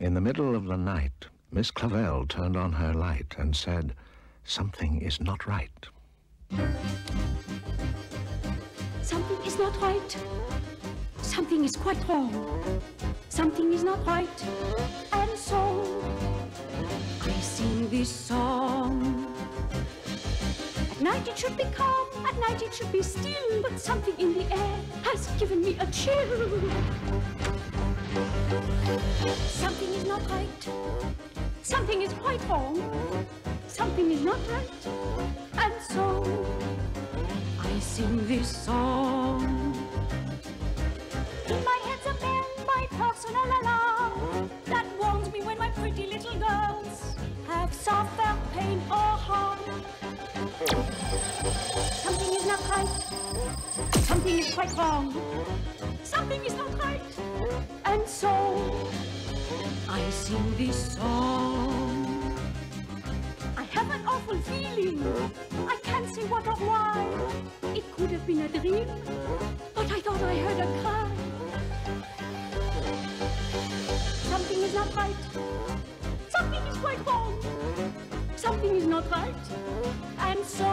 In the middle of the night, Miss Clavel turned on her light and said, Something is not right. Something is not right. Something is quite wrong. Something is not right. And so I sing this song. At night it should be calm, at night it should be still, but something in the air has given me a chill. Right. Something is quite wrong. Something is not right. And so I sing this song. In my head's a bell, my personal alarm that warns me when my pretty little girls have suffered pain or harm. Something is not right. Something is quite wrong. Something is not right. And so I sing this song. I have an awful feeling. I can't say what or why. It could have been a dream, but I thought I heard a cry. Something is not right. Something is quite wrong. Something is not right. And so